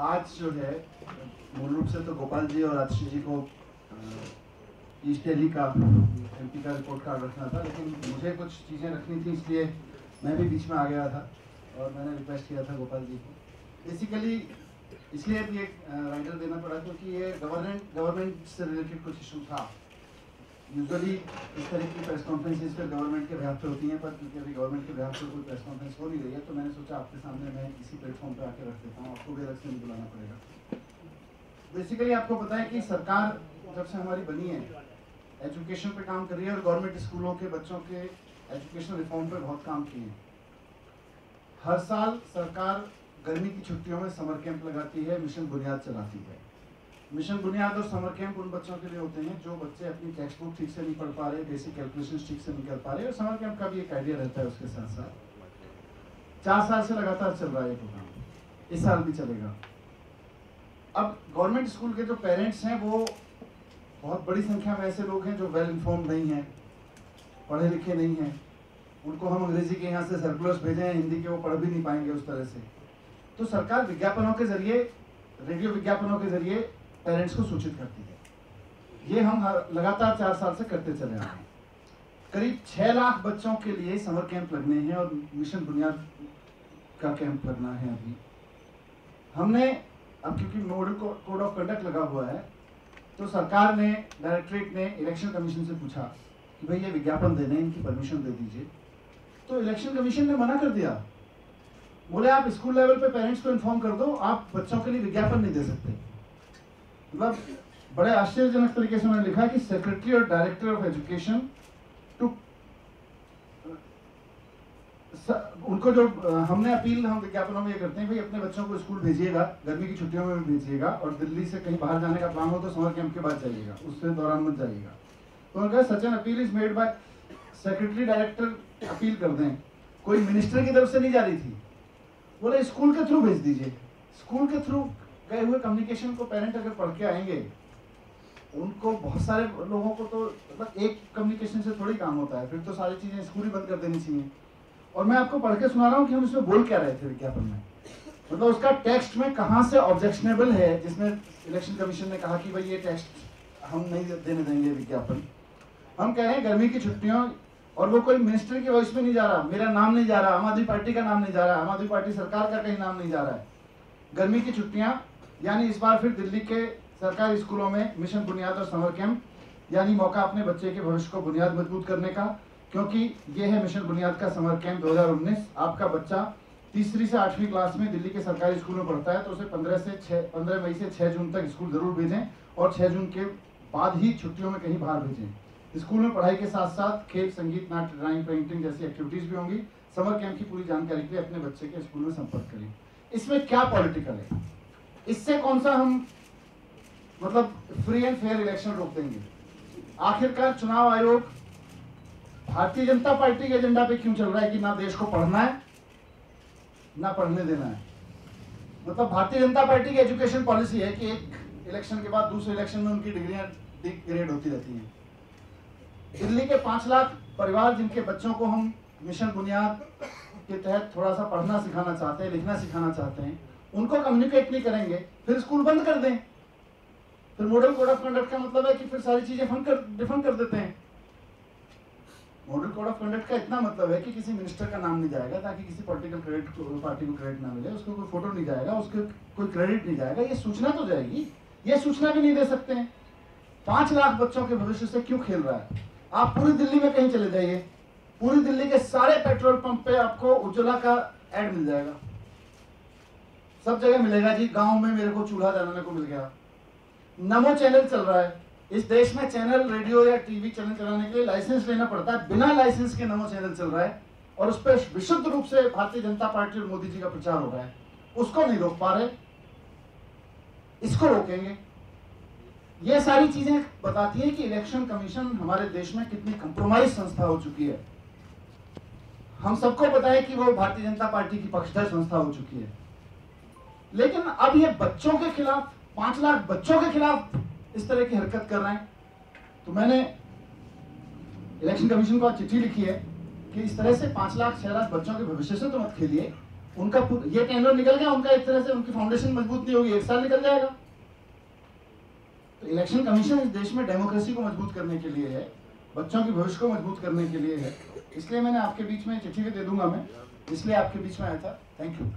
आज जो है, मूल रूप से तो गोपाल जी और आशीष जी को ईस्ट दिल्ली का एमपी का रिपोर्ट कार्ड रखना था, लेकिन मुझे कुछ चीज़ें रखनी थी, इसलिए मैं भी बीच में आ गया था और मैंने रिक्वेस्ट किया था गोपाल जी को। बेसिकली इसलिए भी एक राइटर देना पड़ा, क्योंकि ये गवर्नमेंट गवर्नमेंट से रिलेटेड कुछ इशू था। यूजुअली इस तरह की प्रेस कॉन्फ्रेंसेज फिर गवर्नमेंट के बिहार पे होती हैं, पर क्योंकि अभी गवर्नमेंट के बिहार पर कोई प्रेस कॉन्फ्रेंस हो नहीं रही है तो मैंने सोचा आपके सामने मैं इसी प्लेटफॉर्म पर आके रख देता हूँ, आपको भी अलग से नहीं बुलाना पड़ेगा। बेसिकली आपको है कि सरकार जब से हमारी बनी है एजुकेशन पे काम कर रही है और गवर्नमेंट स्कूलों के बच्चों के एजुकेशन रिफॉर्म पे बहुत काम किए हैं। हर साल सरकार गर्मी की छुट्टियों में समर कैंप लगाती है मिशन बुनियाद चलाती है। मिशन बुनियाद और समर कैंप उन बच्चों के लिए होते हैं जो बच्चे अपनी टेक्स्ट बुक ठीक से नहीं पढ़ पा रहे बेसिक कैलकुलेशन ठीक से नहीं कर पा रहे और समर कैंप का भी एक आइडिया रहता है उसके साथ साथ। चार साल से लगातार चल रहा है प्रोग्राम इस साल भी चलेगा। अब गवर्नमेंट स्कूल के जो पेरेंट्स हैं, वो बहुत बड़ी संख्या में ऐसे लोग हैं जो वेल इन्फॉर्म नहीं हैं, पढ़े लिखे नहीं हैं। उनको हम अंग्रेज़ी के यहाँ से सर्कुलर्स भेजे हैं हिंदी के वो पढ़ भी नहीं पाएँगे उस तरह से। तो सरकार विज्ञापनों के ज़रिए रेडियो विज्ञापनों के ज़रिए पेरेंट्स को सूचित करती है। ये हम लगातार चार साल से करते चले आ रहे हैं। करीब छह लाख बच्चों के लिए समर कैंप लगने हैं और मिशन बुनियाद का कैंप लगना है अभी। हमने, अब क्योंकि मॉडल कोड ऑफ़ कंडक्ट लगा हुआ है तो सरकार ने, डायरेक्टरेट ने इलेक्शन कमीशन से पूछा कि भाई ये विज्ञापन देने, इनकी परमिशन दे दीजिए। तो इलेक्शन कमीशन ने मना कर दिया। बोले, आप स्कूल लेवल पे पेरेंट्स को इन्फॉर्म कर दो, आप बच्चों के लिए विज्ञापन नहीं दे सकते। मतलब बड़े आश्चर्यजनक तरीके से उन्होंने लिखा कि सेक्रेटरी और डायरेक्टर ऑफ़ एजुकेशन टू उनको जो हमने अपील, हम विज्ञापनों में ये करते हैं, भाई, अपने बच्चों को स्कूल भेजिएगा, गर्मी की छुट्टियों में भेजिएगा और दिल्ली से कहीं बाहर जाने का प्लान हो तो समर कैंप के बाद जाइएगा, उससे दौरान मत जाइएगा. तो उन्होंने कहा, such an appeal is made by secretary director appeal कर दें। कोई मिनिस्टर की तरफ़ से नहीं जा रही थी। बोले, स्कूल के थ्रू भेज दीजिए। स्कूल के थ्रू गए हुए कम्युनिकेशन को पेरेंट अगर पढ़ के आएँगे, उनको बहुत सारे लोगों को तो मतलब एक कम्युनिकेशन से थोड़ी काम होता है, फिर तो सारी चीज़ें स्कूल ही बंद कर देनी चाहिए। और मैं आपको पढ़ के सुना रहा हूँ कि हम इसमें बोल क्या रहे थे विज्ञापन में। मतलब उसका टेक्स्ट में कहाँ से ऑब्जेक्शनेबल है, जिसमें इलेक्शन कमीशन ने कहा कि भाई ये टेक्स्ट हम नहीं देने देंगे विज्ञापन। हम कह रहे हैं गर्मी की छुट्टियों, और वो कोई मिनिस्टर की वॉइस में नहीं जा रहा, मेरा नाम नहीं जा रहा, आम आदमी पार्टी का नाम नहीं जा रहा, आम आदमी पार्टी सरकार का कहीं नाम नहीं जा रहा है। गर्मी की छुट्टियाँ यानी इस बार फिर दिल्ली के सरकारी स्कूलों में मिशन बुनियाद और समर कैंप, यानी मौका अपने बच्चे के भविष्य को बुनियाद मज़बूत करने का, क्योंकि ये है मिशन बुनियाद का समर कैंप 2019 आपका बच्चा तीसरी से आठवीं क्लास में दिल्ली के सरकारी स्कूल में पढ़ता है तो उसे 15 से 6 15 मई से 6 जून तक स्कूल ज़रूर भेजें और 6 जून के बाद ही छुट्टियों में कहीं बाहर भेजें। स्कूल में पढ़ाई के साथ साथ खेल, संगीत, नाट्य, ड्राइंग, पेंटिंग जैसी एक्टिविटीज़ भी होंगी। समर कैंप की पूरी जानकारी के लिए अपने बच्चे के स्कूल में संपर्क करें। इसमें क्या पॉलिटिकल है? इससे कौन सा हम मतलब फ्री एंड फेयर इलेक्शन रोक देंगे? आखिरकार चुनाव आयोग भारतीय जनता पार्टी के एजेंडा पे क्यों चल रहा है कि ना देश को पढ़ना है, ना पढ़ने देना है? मतलब भारतीय जनता पार्टी की एजुकेशन पॉलिसी है कि एक इलेक्शन के बाद दूसरे इलेक्शन में उनकी डिग्रियाँ डिग्रेड होती रहती हैं। दिल्ली के पाँच लाख परिवार जिनके बच्चों को हम मिशन बुनियाद के तहत थोड़ा सा पढ़ना सिखाना चाहते हैं, लिखना सिखाना चाहते हैं उनको कम्युनिकेट नहीं करेंगे, फिर स्कूल बंद कर दें। फिर मॉडल कोड ऑफ़ कंडक्ट का मतलब है कि फिर सारी चीज़ें फंड कर डिफंड कर देते हैं। मॉडल कोड ऑफ़ कंडक्ट का इतना मतलब है कि किसी मिनिस्टर का नाम नहीं जाएगा, ताकि किसी पॉलिटिकल क्रेडिट पार्टी को क्रेडिट ना मिले, उसको कोई फ़ोटो नहीं जाएगा, उसके कोई क्रेडिट नहीं जाएगा। ये सूचना तो जाएगी, ये सूचना भी नहीं दे सकते हैं। पाँच लाख बच्चों के भविष्य से क्यों खेल रहा है? आप पूरी दिल्ली में कहीं चले जाइए, पूरी दिल्ली के सारे पेट्रोल पंप पे आपको उज्ज्वला का एड मिल जाएगा। सब जगह मिलेगा जी। गाँव में मेरे को चूल्हा जलाने को मिल गया। नमो चैनल चल रहा है। इस देश में चैनल, रेडियो या टीवी चैनल चलाने के लिए लाइसेंस लेना पड़ता है। बिना लाइसेंस के नमो चैनल चल रहा है और उस पर विशुद्ध रूप से भारतीय जनता पार्टी और मोदी जी का प्रचार हो रहा है। उसको नहीं रोक पा रहे। इसको रोकेंगे। ये सारी चीज़ें बताती है कि इलेक्शन कमीशन हमारे देश में कितनी कंप्रोमाइज संस्था हो चुकी है। हम सबको पता है कि वो भारतीय जनता पार्टी की पक्षधर संस्था हो चुकी है। लेकिन अब ये बच्चों के खिलाफ, पाँच लाख बच्चों के खिलाफ इस तरह की हरकत कर रहे हैं। तो मैंने इलेक्शन कमीशन को चिट्ठी लिखी है कि इस तरह से पाँच लाख, छह लाख बच्चों के भविष्य से तो मत खेलिए। उनका ये टेंडर निकल गया, उनका एक तरह से उनकी फाउंडेशन मज़बूत नहीं होगी, एक साल निकल जाएगा। तो इलेक्शन कमीशन इस देश में डेमोक्रेसी को मज़बूत करने के लिए है, बच्चों के भविष्य को मज़बूत करने के लिए है। इसलिए मैंने आपके बीच में चिट्ठी भी दे दूँगा मैं, इसलिए आपके बीच में आया था। Thank you